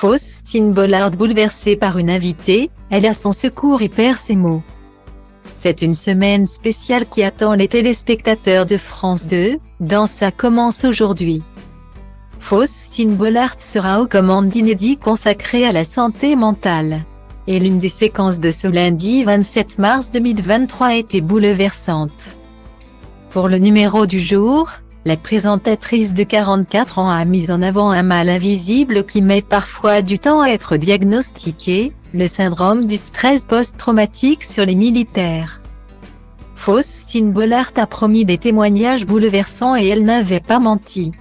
Faustine Bollard bouleversée par une invitée, elle a son secours et perd ses mots. C'est une semaine spéciale qui attend les téléspectateurs de France 2, dans Ça commence aujourd'hui. Faustine Bollard sera aux commandes d'inédits consacrés à la santé mentale. Et l'une des séquences de ce lundi 27 mars 2023 était bouleversante. Pour le numéro du jour, la présentatrice de 44 ans a mis en avant un mal invisible qui met parfois du temps à être diagnostiqué, le syndrome du stress post-traumatique sur les militaires. Faustine Bollard a promis des témoignages bouleversants et elle n'avait pas menti.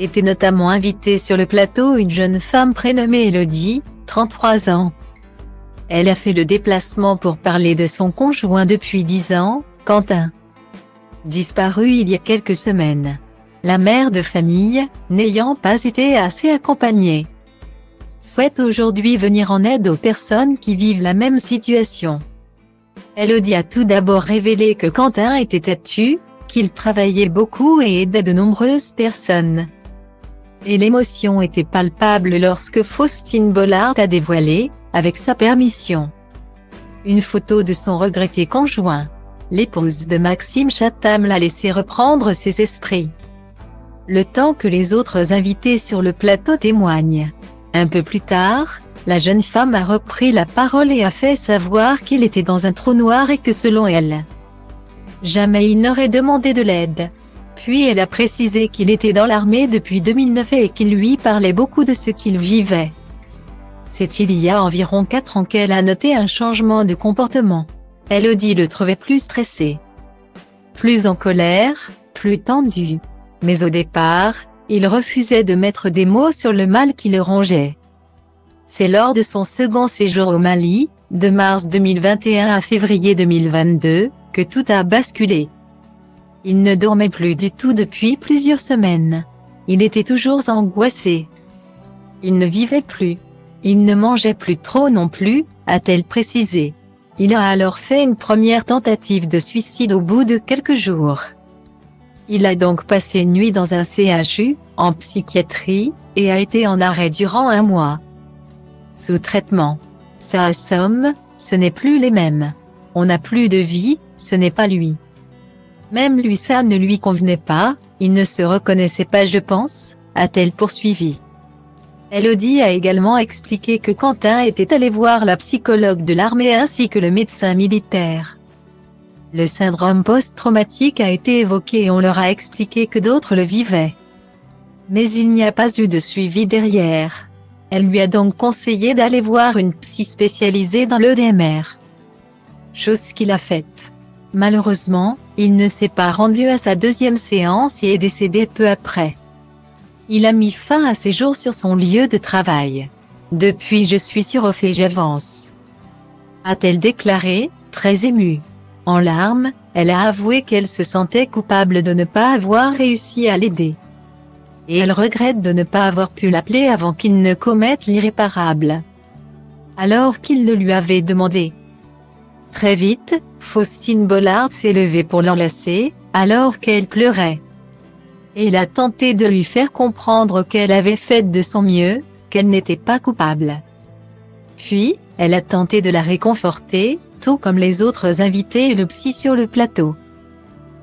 Était notamment invitée sur le plateau une jeune femme prénommée Elodie, 33 ans. Elle a fait le déplacement pour parler de son conjoint depuis 10 ans, Quentin. Disparu il y a quelques semaines. La mère de famille, n'ayant pas été assez accompagnée, souhaite aujourd'hui venir en aide aux personnes qui vivent la même situation. Elodie a tout d'abord révélé que Quentin était têtu, qu'il travaillait beaucoup et aidait de nombreuses personnes. Et l'émotion était palpable lorsque Faustine Bollard a dévoilé, avec sa permission, une photo de son regretté conjoint. L'épouse de Maxime Chatham l'a laissé reprendre ses esprits. Le temps que les autres invités sur le plateau témoignent. Un peu plus tard, la jeune femme a repris la parole et a fait savoir qu'il était dans un trou noir et que selon elle, jamais il n'aurait demandé de l'aide. Puis elle a précisé qu'il était dans l'armée depuis 2009 et qu'il lui parlait beaucoup de ce qu'il vivait. C'est il y a environ 4 ans qu'elle a noté un changement de comportement. Elodie le trouvait plus stressé, plus en colère, plus tendu. Mais au départ, il refusait de mettre des mots sur le mal qui le rongeait. C'est lors de son second séjour au Mali, de mars 2021 à février 2022, que tout a basculé. Il ne dormait plus du tout depuis plusieurs semaines. Il était toujours angoissé. Il ne vivait plus. Il ne mangeait plus trop non plus, a-t-elle précisé. Il a alors fait une première tentative de suicide au bout de quelques jours. Il a donc passé une nuit dans un CHU, en psychiatrie, et a été en arrêt durant un mois. Sous traitement. Sa somme, ce n'est plus les mêmes. On n'a plus de vie, ce n'est pas lui. Même lui ça ne lui convenait pas, il ne se reconnaissait pas je pense, a-t-elle poursuivi. Elodie a également expliqué que Quentin était allé voir la psychologue de l'armée ainsi que le médecin militaire. Le syndrome post-traumatique a été évoqué et on leur a expliqué que d'autres le vivaient. Mais il n'y a pas eu de suivi derrière. Elle lui a donc conseillé d'aller voir une psy spécialisée dans l'EDMR. Chose qu'il a faite. Malheureusement, il ne s'est pas rendu à sa deuxième séance et est décédé peu après. Il a mis fin à ses jours sur son lieu de travail. Depuis je suis surofée j'avance. A-t-elle déclaré, très émue. En larmes, elle a avoué qu'elle se sentait coupable de ne pas avoir réussi à l'aider. Et elle regrette de ne pas avoir pu l'appeler avant qu'il ne commette l'irréparable. Alors qu'il le lui avait demandé. Très vite, Faustine Bollard s'est levée pour l'enlacer, alors qu'elle pleurait et il a tenté de lui faire comprendre qu'elle avait fait de son mieux, qu'elle n'était pas coupable. Puis, elle a tenté de la réconforter, tout comme les autres invités et le psy sur le plateau.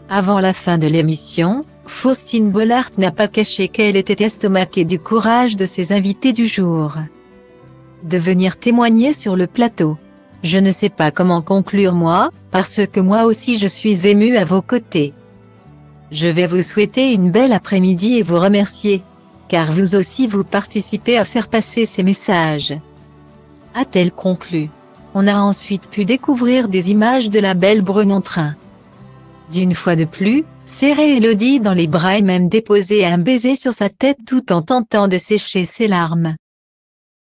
Avant la fin de l'émission, Faustine Bollard n'a pas caché qu'elle était estomaquée du courage de ses invités du jour. De venir témoigner sur le plateau. Je ne sais pas comment conclure moi, parce que moi aussi je suis émue à vos côtés. Je vais vous souhaiter une belle après-midi et vous remercier. Car vous aussi vous participez à faire passer ces messages. A-t-elle conclu. On a ensuite pu découvrir des images de la belle brune train. D'une fois de plus, serrer Elodie dans les bras et même déposer un baiser sur sa tête tout en tentant de sécher ses larmes.